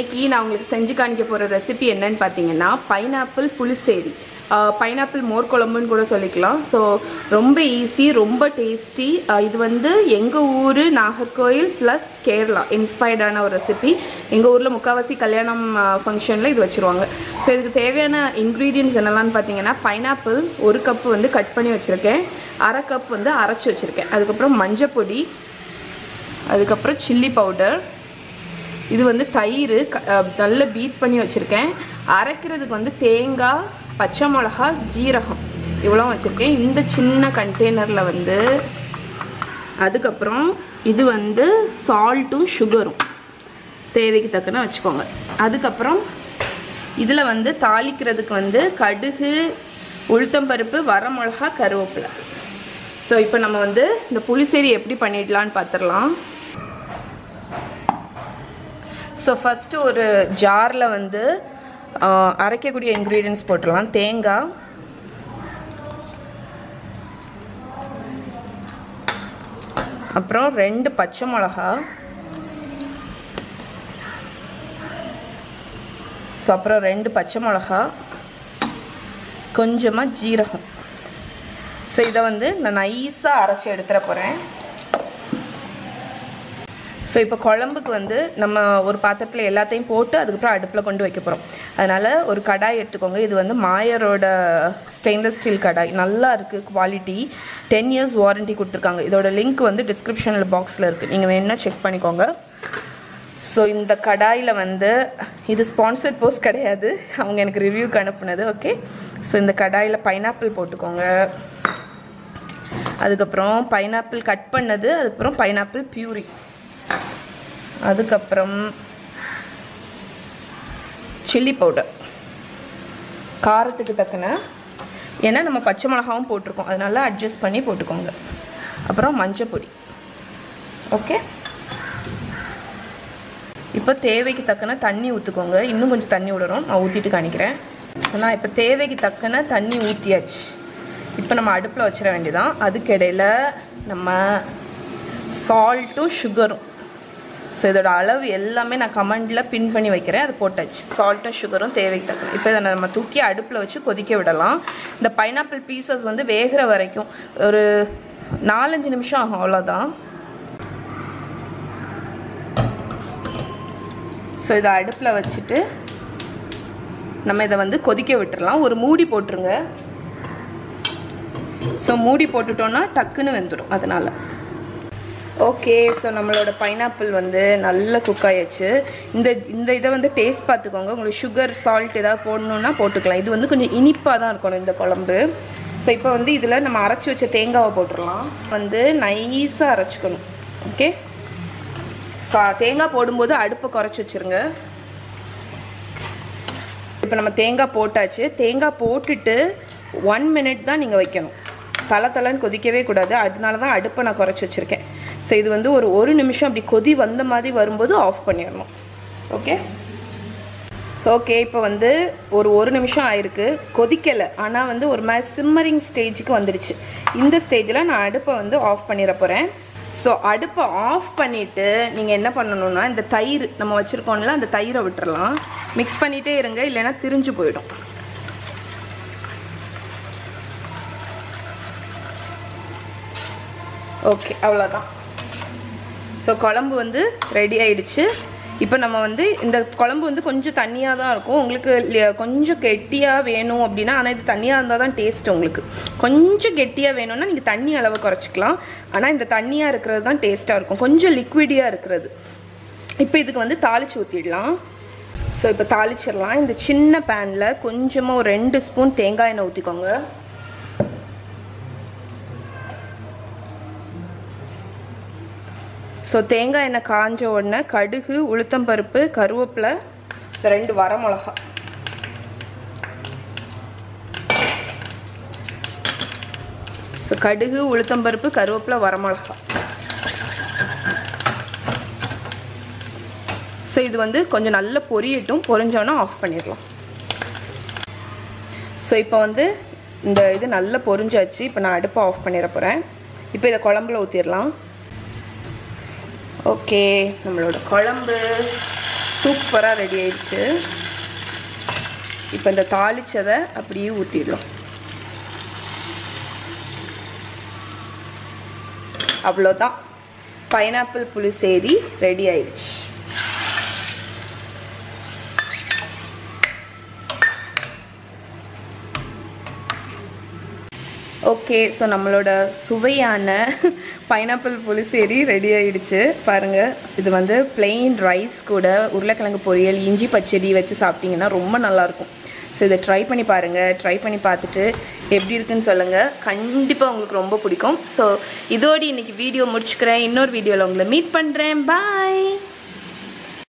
இன்றைக்கி இன்னைக்கு நான் உங்களுக்கு செஞ்சு காணிக்க போகிற ரெசிபி என்னன்னு பார்த்தீங்கன்னா பைனாப்பிள் புளிசேரி. பைனாப்பிள் மோர் குழம்புன்னு கூட சொல்லிக்கலாம். ஸோ ரொம்ப ஈஸி ரொம்ப டேஸ்டி இது வந்து எங்கள் ஊர் நாகர்கோயில் ப்ளஸ் கேரளா. இன்ஸ்பயர்டான ஒரு ரெசிபி எங்கள் ஊரில் முக்கால்வாசி கல்யாணம் ஃபங்க்ஷனில் இது வச்சுருவாங்க. ஸோ இதுக்கு தேவையான இன்க்ரீடியன்ஸ் என்னெல்லாம்னு பார்த்தீங்கன்னா பைனாப்பிள் ஒரு கப்பு வந்து கட் பண்ணி வச்சுருக்கேன். அரை கப் வந்து அரைச்சி வச்சுருக்கேன். அதுக்கப்புறம் மஞ்சள் பொடி அதுக்கப்புறம் சில்லி பவுடர் இது வந்து தயிர் க- நல்லா பீட் பண்ணி வச்சுருக்கேன். அரைக்கிறதுக்கு வந்து தேங்காய் பச்சை மிளகா ஜீரகம் இவ்வளோ வச்சுருக்கேன். இந்த சின்ன கண்டெய்னரில் வந்து அதுக்கப்புறம் இது வந்து சால்ட்டும் சுகரும் தேவைக்கு தக்கன வச்சுக்கோங்க. அதுக்கப்புறம் இதில் வந்து தாளிக்கிறதுக்கு வந்து கடுகு உளுத்தம்பருப்பு வரமிளகா கருவேப்பிலை. ஸோ இப்போ நம்ம வந்து இந்த புளிசேரி எப்படி பண்ணிடலான்னு பார்த்துடலாம் ஸோ ஃபஸ்ட்டு ஒரு ஜாரில் வந்து அரைக்கக்கூடிய இன்க்ரீடியன்ஸ் போட்டுடலாம். தேங்காய் அப்புறம் ரெண்டு பச்சை மிளகா. ஸோ அப்புறம் ரெண்டு பச்சை மிளகா. கொஞ்சமாக ஜீரகம். ஸோ இதை வந்து நான் நைஸாக அரைச்சி எடுத்துட போகிறேன் ஸோ இப்போ குழம்புக்கு வந்து நம்ம ஒரு பாத்திரத்தில் எல்லாத்தையும் போட்டு அதுக்கப்புறம் அடுப்பில் கொண்டு வைக்க போகிறோம் அதனால் ஒரு கடாய் எடுத்துக்கோங்க. இது வந்து மாயரோட ஸ்டெயின்லெஸ் ஸ்டீல் கடாய். நல்லா இருக்குது குவாலிட்டி டென் இயர்ஸ் வாரண்டி கொடுத்துருக்காங்க. இதோட லிங்க் வந்து டிஸ்கிரிப்ஷனில் பாக்ஸில் இருக்குது நீங்கள் வேணா செக் பண்ணிக்கோங்க. ஸோ இந்த கடாயில் வந்து இது ஸ்பான்சர்ட் போஸ்ட் கிடையாது. அவங்க எனக்கு ரிவ்யூக்கு அனுப்புனது ஓகே ஸோ இந்த கடாயில் பைனாப்பிள் போட்டுக்கோங்க. அதுக்கப்புறம் பைனாப்பிள் கட் பண்ணது அதுக்கப்புறம் பைனாப்பிள் பியூரி அதுக்கப்புறம் சில்லி பவுடர் காரத்துக்கு தக்கன ஏன்னா நம்ம பச்சை மிளகாவும் போட்டிருக்கோம். அதனால அட்ஜஸ்ட் பண்ணி போட்டுக்கோங்க. அப்புறம் மஞ்சள் பொடி ஓகே இப்போ தேவைக்கு தக்கன தண்ணி ஊற்றுக்கோங்க இன்னும் கொஞ்சம் தண்ணி விடணும் நான் ஊற்றிட்டு காணிக்கிறேன் நான் இப்போ தேவைக்கு தக்கன தண்ணி ஊற்றியாச்சு இப்போ நம்ம அடுப்பில் வச்சிட வேண்டியதான் அதுக்கிடையில் நம்ம சால்ட்டும் சுகரும் ஸோ இதோட அளவு எல்லாமே நான் கமெண்டில் பின் பண்ணி வைக்கிறேன். அது போட்டாச்சு. சால்ட்டும் சுகரும் தேவைக்கு தக்கணும் இப்போ இதை நம்ம தூக்கி அடுப்பில் வச்சு கொதிக்க விடலாம். இந்த பைனாப்பிள் பீசஸ் வந்து வேகிற வரைக்கும் ஒரு நாலஞ்சு நிமிஷம் ஆகும். அவ்வளோதான் ஸோ இதை அடுப்பில் வச்சுட்டு நம்ம இதை வந்து கொதிக்க விட்டுறலாம். ஒரு மூடி போட்டுருங்க. ஸோ மூடி போட்டுட்டோன்னா டக்குன்னு வெந்துடும் அதனால. ஓகே ஸோ நம்மளோட பைனாப்பிள் வந்து நல்லா குக் ஆயாச்சு இந்த இந்த இதை வந்து டேஸ்ட் பார்த்துக்கோங்க. உங்களுக்கு சுகர் சால்ட் ஏதாவது போடணுன்னா போட்டுக்கலாம். இது வந்து கொஞ்சம் இனிப்பாக தான் இருக்கணும் இந்த குழம்பு. ஸோ இப்போ வந்து இதில் நம்ம அரைச்சி வச்ச தேங்காவை போட்டுடலாம். வந்து நைஸாக அரைச்சிக்கணும். ஓகே ஸோ தேங்காய் போடும்போது அடுப்பை குறைச்சி வச்சிருங்க. இப்போ நம்ம தேங்காய் போட்டாச்சு. தேங்காய் போட்டுட்டு ஒன் மினிட் தான் நீங்கள் வைக்கணும். தலை தலைன்னு கொதிக்கவே கூடாது. அதனால தான் அடுப்பை நான் குறைச்சி வச்சுருக்கேன். ஸோ இது வந்து ஒரு ஒரு நிமிஷம் அப்படி கொதி வந்த மாதிரி வரும்போது ஆஃப் பண்ணிடணும். ஓகே ஓகே இப்போ வந்து ஒரு ஒரு நிமிஷம் ஆயிருக்கு. கொதிக்கலை. ஆனால் வந்து ஒரு மாதிரி சிம்மரிங் ஸ்டேஜுக்கு வந்துடுச்சு இந்த ஸ்டேஜில் நான் அடுப்பை வந்து ஆஃப் பண்ணிட போகிறேன் ஸோ அடுப்பை ஆஃப் பண்ணிவிட்டு நீங்கள் என்ன பண்ணணும்னா இந்த தயிர் நம்ம வச்சுருக்கோம்ல அந்த தயிரை விட்டுறலாம். மிக்ஸ் பண்ணிகிட்டே இருங்க இல்லைன்னா திரிஞ்சு போயிடும். ஓகே அவ்வளோதான் ஸோ குழம்பு வந்து ரெடி ஆயிடுச்சு. இப்போ நம்ம வந்து இந்த குழம்பு வந்து கொஞ்சம் தண்ணியாக தான் இருக்கும். உங்களுக்கு கொஞ்சம் கெட்டியாக வேணும் அப்படின்னா ஆனால் இது தண்ணியாக இருந்தால் தான் டேஸ்ட் உங்களுக்கு. கொஞ்சம் கெட்டியாக வேணும்னா நீங்கள் தண்ணி அளவை குறைச்சிக்கலாம். ஆனால் இந்த தண்ணியாக இருக்கிறது தான் டேஸ்ட்டாக இருக்கும். கொஞ்சம் லிக்விடியாக இருக்கிறது. இப்போ இதுக்கு வந்து தாளிச்சு ஊற்றிடலாம் ஸோ இப்போ தாளிச்சிடலாம். இந்த சின்ன பேனில் கொஞ்சமாக ஒரு ரெண்டு ஸ்பூன் தேங்காய் எண்ணெய் ஊற்றிக்கோங்க ஸோ தேங்காய் எண்ணெய் காஞ்ச உடனே கடுகு உளுத்தம்பருப்பு கருவேப்பிலை ரெண்டு வரமிளகா ஸோ கடுகு உளுத்தம்பருப்பு கருவேப்பிலை வரமிளகா ஸோ இது வந்து கொஞ்சம் நல்லா பொரியட்டும் பொரிஞ்சோன்னா ஆஃப் பண்ணிடலாம். ஸோ இப்போ வந்து இந்த இது நல்லா பொரிஞ்சாச்சு. இப்போ நான் அடுப்பை ஆஃப் பண்ணிட போகிறேன் இப்போ இதை குழம்புல ஊற்றிடலாம் ஓகே நம்மளோட குழம்பு சூப்பராக ரெடி ஆயிடுச்சு. இப்போ இந்த தாளிச்சதை அப்படியே ஊற்றிடலாம் அவ்வளோதான் பைனாப்பிள் புளிசேரி ரெடி ஆயிடுச்சு. ஓகே ஸோ நம்மளோட சுவையான பைனாப்பிள் புளிசேரி ரெடி ஆகிடுச்சு பாருங்கள் இது வந்து பிளெயின் ரைஸ் கூட உருளைக்கிழங்கு பொரியல் இஞ்சி பச்சடி வச்சு சாப்பிட்டிங்கன்னா ரொம்ப நல்லாயிருக்கும். ஸோ இதை ட்ரை பண்ணி பாருங்கள் ட்ரை பண்ணி பார்த்துட்டு எப்படி இருக்குன்னு சொல்லுங்கள் கண்டிப்பாக உங்களுக்கு ரொம்ப பிடிக்கும். ஸோ இதோடு இன்றைக்கி வீடியோ முடிச்சுக்கிறேன். இன்னொரு வீடியோவில் உங்களை மீட் பண்ணுறேன் பாய்